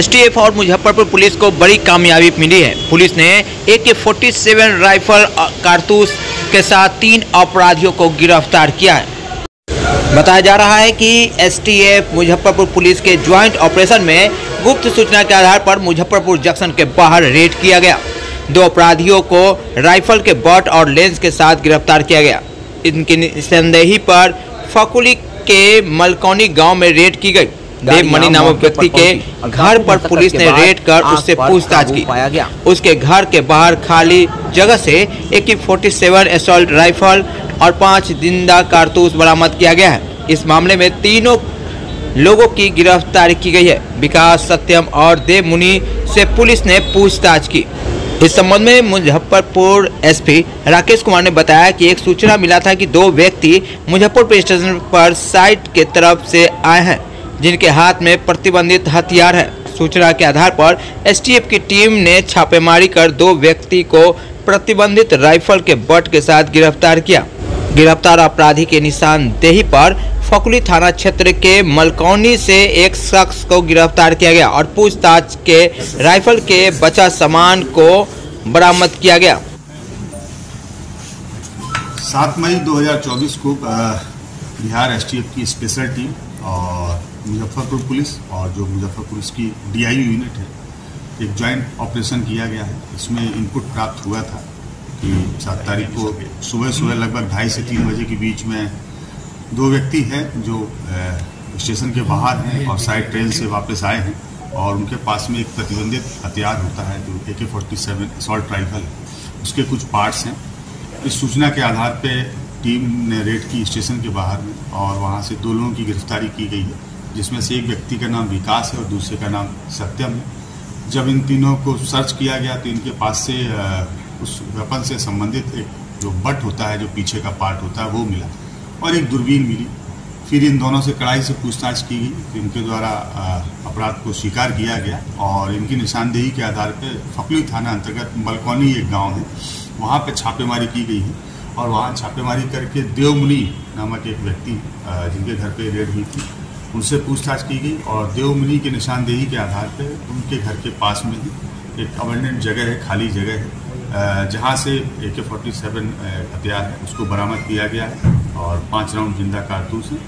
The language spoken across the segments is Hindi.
एसटीएफ और मुजफ्फरपुर पुलिस को बड़ी कामयाबी मिली है। पुलिस ने ए के फोर्टी सेवन राइफल कारतूस के साथ तीन अपराधियों को गिरफ़्तार किया है। बताया जा रहा है कि एसटीएफ मुजफ्फरपुर पुलिस के ज्वाइंट ऑपरेशन में गुप्त सूचना के आधार पर मुजफ्फरपुर जंक्शन के बाहर रेड किया गया। दो अपराधियों को राइफल के बट और लेंस के साथ गिरफ़्तार किया गया। इनकी निशानदेही पर फकुली के मलकौनी गाँव में रेड की गई। देव मणि नामक व्यक्ति के घर पर पुलिस ने रेड कर उससे पूछताछ की। पाया गया। उसके घर के बाहर खाली जगह से एक फोर्टी सेवन एसॉल्ट राइफल और पाँच ज़िंदा कारतूस बरामद किया गया है। इस मामले में तीनों लोगों की गिरफ्तारी की गई है। विकास सत्यम और देव मुनि से पुलिस ने पूछताछ की। इस संबंध में मुजफ्फरपुर एसपी राकेश कुमार ने बताया कि एक सूचना मिला था कि दो व्यक्ति मुजफ्फरपुर स्टेशन पर साइट के तरफ़ से आए हैं। जिनके हाथ में प्रतिबंधित हथियार है। सूचना के आधार पर एसटीएफ की टीम ने छापेमारी कर दो व्यक्ति को प्रतिबंधित राइफल के बट के साथ गिरफ़्तार किया। गिरफ़्तार अपराधी के निशानदेही पर फकुली थाना क्षेत्र के मलकौनी से एक शख्स को गिरफ़्तार किया गया और पूछताछ के राइफल के बचा सामान को बरामद किया गया। सात मई 2024 को बिहार एसटीएफ की स्पेशल टीम और मुजफ्फरपुर पुलिस और जो मुजफ्फरपुर की डीआईयू यूनिट है, एक जॉइंट ऑपरेशन किया गया है। इसमें इनपुट प्राप्त हुआ था कि सात तारीख को सुबह सुबह लगभग ढाई से तीन बजे के बीच में दो व्यक्ति हैं जो स्टेशन के बाहर हैं और साइड ट्रेन से वापस आए हैं और उनके पास में एक प्रतिबंधित हथियार होता है जो A K forty seven assault rifle उसके कुछ पार्ट्स हैं। इस सूचना के आधार पर टीम ने रेड की स्टेशन के बाहर में और वहाँ से दो लोगों की गिरफ्तारी की गई है। जिसमें से एक व्यक्ति का नाम विकास है और दूसरे का नाम सत्यम है। जब इन तीनों को सर्च किया गया तो इनके पास से उस वेपन से संबंधित एक जो बट होता है, जो पीछे का पार्ट होता है, वो मिला और एक दूरबीन मिली। फिर इन दोनों से कड़ाई से पूछताछ की गई। इनके द्वारा अपराध को स्वीकार किया गया और इनकी निशानदेही के आधार पर फकली थाना अंतर्गत मलकौनी एक गाँव है, वहाँ पर छापेमारी की गई है और वहाँ छापेमारी करके देवमुनि नामक एक व्यक्ति जिनके घर पे रेड हुई थी। उनसे पूछताछ की गई और देवमुनि की निशानदेही के आधार पर उनके घर के पास में ही एक अबंडेंट जगह है, खाली जगह है जहाँ से ए के फोर्टी सेवन हथियार है, उसको बरामद किया गया है और पाँच राउंड ज़िंदा कारतूस है।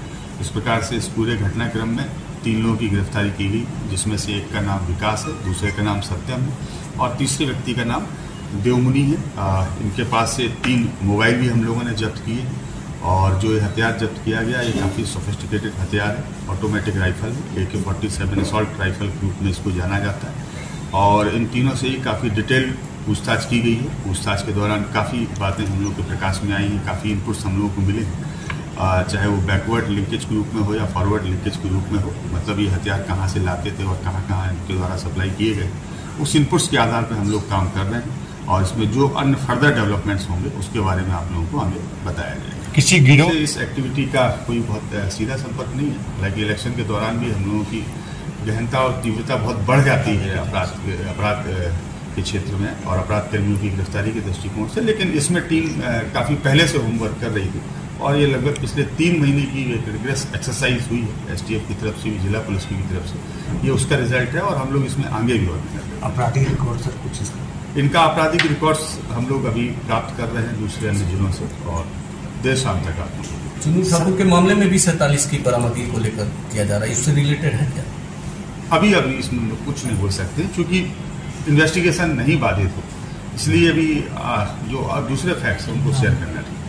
इस प्रकार से इस पूरे घटनाक्रम में तीन लोगों की गिरफ्तारी की गई, जिसमें से एक का नाम विकास है, दूसरे का नाम सत्यम है और तीसरे व्यक्ति का नाम देवमुनि है। इनके पास से तीन मोबाइल भी हम लोगों ने जब्त किए और जो हथियार जब्त किया गया, ये काफ़ी सोफिस्टिकेटेड हथियार है ऑटोमेटिक राइफल ए K forty seven assault rifle के रूप में इसको जाना जाता है। और इन तीनों से ही काफ़ी डिटेल पूछताछ की गई है। पूछताछ के दौरान काफ़ी बातें हम लोग के प्रकाश में आई हैं, काफ़ी इनपुट्स हम लोगों को मिले हैं। चाहे वो बैकवर्ड लिंकेज के रूप में हो या फॉरवर्ड लिंकेज के रूप में हो मतलब ये हथियार कहाँ से लाते थे और कहाँ कहाँ इनके द्वारा सप्लाई किए गए, उस इनपुट्स के आधार पर हम लोग काम कर रहे हैं। और इसमें जो अन्य फर्दर डेवलपमेंट्स होंगे, उसके बारे में आप लोगों को आगे बताया जाएगा। किसी गिरोह इस एक्टिविटी का कोई बहुत सीधा संपर्क नहीं है। हालाँकि इलेक्शन के दौरान भी हम लोगों की गहनता और तीव्रता बहुत बढ़ जाती है अपराध अपराध के क्षेत्र में और अपराध कर्मियों की गिरफ्तारी के दृष्टिकोण से लेकिन इसमें टीम काफ़ी पहले से होमवर्क कर रही थी। और ये लगभग पिछले तीन महीने की एक रिग्रेस एक्सरसाइज हुई है एसटीएफ की तरफ़ से भी जिला पुलिस की भी तरफ़ से। ये उसका रिज़ल्ट है और हम लोग इसमें आगे भी हैं। आपराधिक रिकॉर्ड सर कुछ इनका आपराधिक रिकॉर्ड्स हम लोग अभी प्राप्त कर रहे हैं दूसरे अन्य जिलों से और देर शाम तक आती चुनी ठाकुर के मामले में भी सैतालीस की बरामदगी को लेकर किया जा रहा है। इससे रिलेटेड है क्या? अभी अभी इसमें कुछ नहीं बोल सकते क्योंकि इन्वेस्टिगेशन नहीं बाधित हो। इसलिए अभी जो और दूसरे फैक्ट्स हैं उनको शेयर करना ठीक